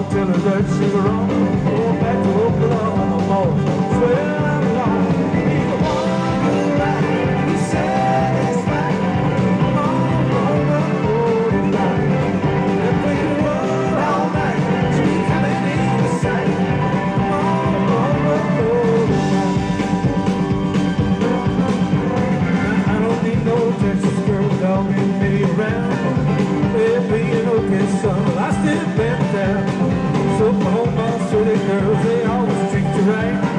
walked in a dirt sheet back to Oklahoma Swear I'm He's the one on the right He's on the all To be coming sight on the I don't need no Texas girl dogging me around They're being okay, son I still bent down girls, they always treat you right.